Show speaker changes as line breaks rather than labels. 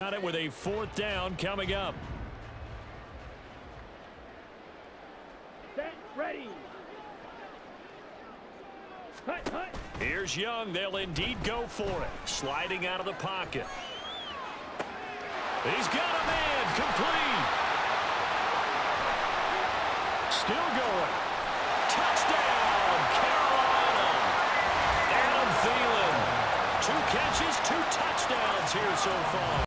Got it with a fourth down coming up.
Set, ready. Hut, hut.
Here's Young. They'll indeed go for it. Sliding out of the pocket. He's got a man. Complete. Still going. Touchdown, Carolina. Adam Thielen. Two catches, two touchdowns here so far.